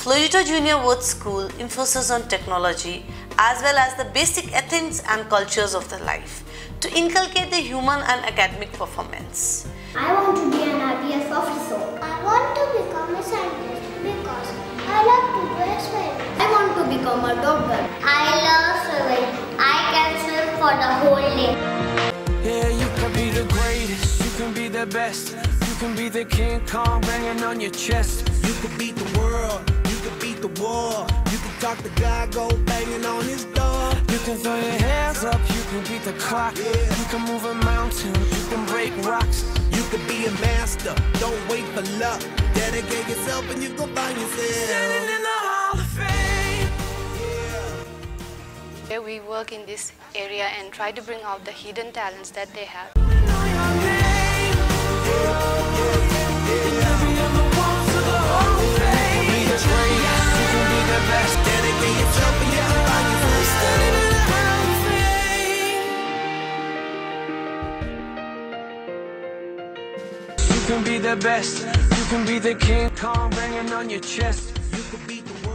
Floreto Junior World School emphasizes on technology as well as the basic ethics and cultures of the life to inculcate the human and academic performance. I want to be an IPS officer. I want to become a scientist because I love to do experiments. I want to become a doctor. I love swimming. I can swim for the whole day. Yeah, you can be the greatest, you can be the best. You can be the King Kong banging on your chest. You can beat the world, talk to God, go banging on his door. You can throw your hands up, you can beat the clock. Yeah. You can move a mountain, you can break rocks. You can be a master, don't wait for luck. Dedicate yourself and you gon' find yourself. Standing in the Hall of Fame. Here we work in this area and try to bring out the hidden talents that they have. Can be the best. You can be the King Kong banging on your chest. You can beat the